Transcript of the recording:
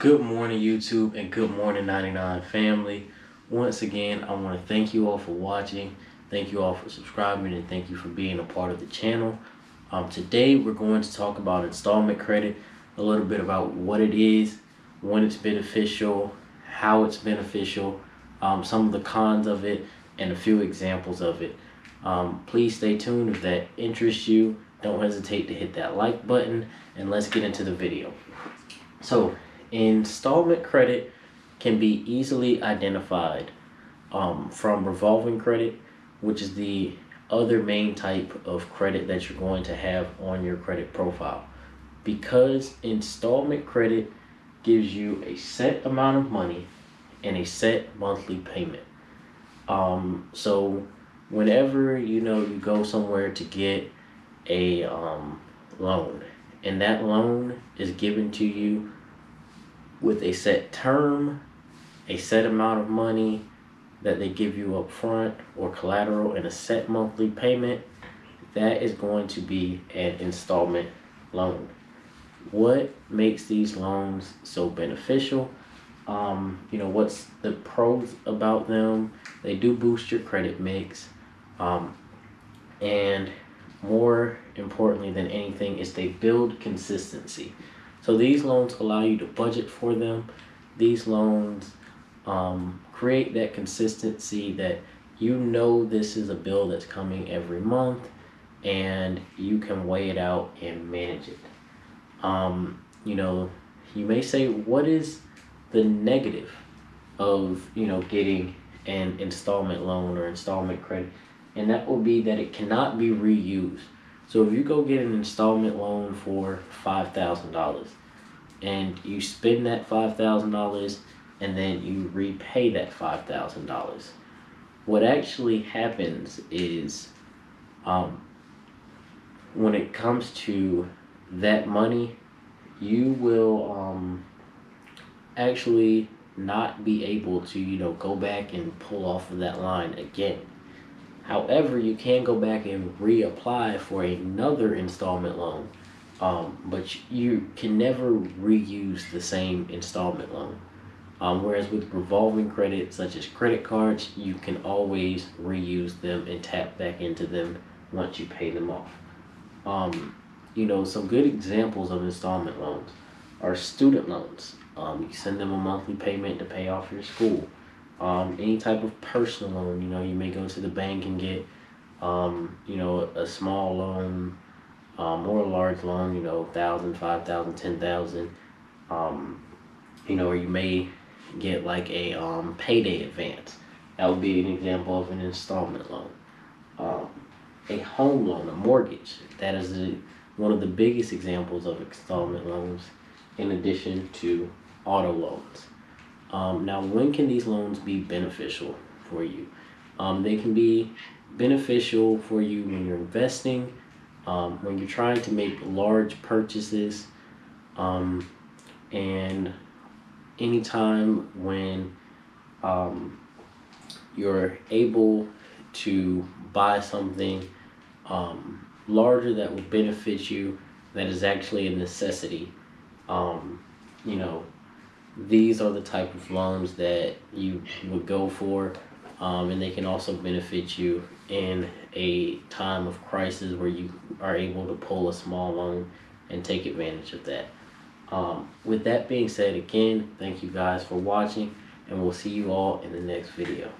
Good morning, YouTube, and good morning, 99 family. Once again, I want to thank you all for watching. Thank you all for subscribing, and thank you for being a part of the channel. Um, today, we're going to talk about installment credit, a little bit about what it is, when it's beneficial, how it's beneficial, um, some of the cons of it, and a few examples of it. Um, please stay tuned if that interests you. Don't hesitate to hit that like button, and let's get into the video. So, Installment credit can be easily identified um, from revolving credit, which is the other main type of credit that you're going to have on your credit profile. Because installment credit gives you a set amount of money and a set monthly payment. Um, so whenever you know you go somewhere to get a um, loan and that loan is given to you with a set term, a set amount of money that they give you up front or collateral and a set monthly payment, that is going to be an installment loan. What makes these loans so beneficial? Um, you know, what's the pros about them? They do boost your credit mix. Um, and more importantly than anything is they build consistency. So these loans allow you to budget for them. These loans um, create that consistency that you know this is a bill that's coming every month and you can weigh it out and manage it. Um, you know, you may say, what is the negative of, you know, getting an installment loan or installment credit? And that will be that it cannot be reused. So if you go get an installment loan for $5,000 and you spend that $5,000 and then you repay that $5,000, what actually happens is um, when it comes to that money, you will um, actually not be able to, you know, go back and pull off of that line again. However, you can go back and reapply for another installment loan, um, but you can never reuse the same installment loan. Um, whereas with revolving credit, such as credit cards, you can always reuse them and tap back into them once you pay them off. Um, you know, some good examples of installment loans are student loans. Um, you send them a monthly payment to pay off your school um, any type of personal loan. You know, you may go to the bank and get, um, you know, a small loan um, or a large loan. You know, thousand, five thousand, ten thousand. Um, you know, or you may get like a um, payday advance. That would be an example of an installment loan. Um, a home loan, a mortgage. That is a, one of the biggest examples of installment loans, in addition to auto loans. Um, now, when can these loans be beneficial for you? Um, they can be beneficial for you when you're investing, um, when you're trying to make large purchases, um, and anytime when um, you're able to buy something um, larger that will benefit you that is actually a necessity. you know, these are the type of loans that you would go for um, and they can also benefit you in a time of crisis where you are able to pull a small loan and take advantage of that. Um, with that being said, again, thank you guys for watching and we'll see you all in the next video.